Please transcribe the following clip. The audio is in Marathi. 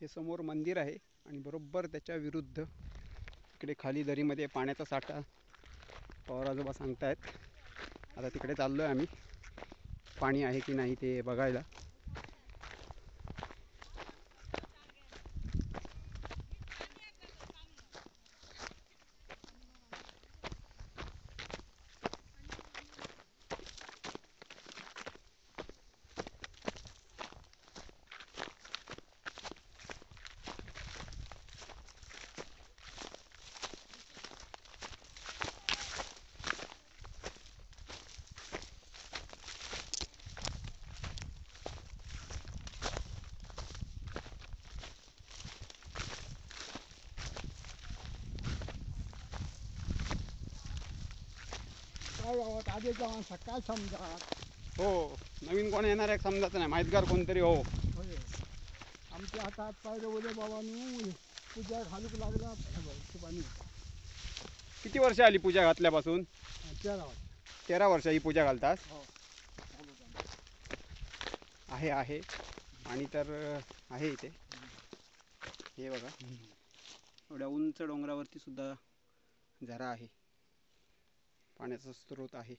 हे समोर मंदिर आहे आणि बरोबर त्याच्या विरुद्ध इकडे खाली दरीमध्ये पाण्याचा साठा पवार आजोबा सांगतायत. आता तिकडे चाललो आहे आम्ही. पाणी आहे की नाही ते बघायला. काय गावात आधी जाऊन सकाळ समजा हो नवीन कोण येणार आहे समजत नाही. माहितगार कोणतरी हो. होय आमच्या हातात पाहिजे उद्या बाबांनी पूजा घालूक लागला पाणी किती वर्ष आली पूजा घातल्यापासून? तेरा तेरा वर्ष ही पूजा घालतास हो आहे आहे. आणि तर आहे इथे. हे बघा. एवढ्या उंच डोंगरावरती सुद्धा झरा आहे. पाण्याचा स्रोत आहे.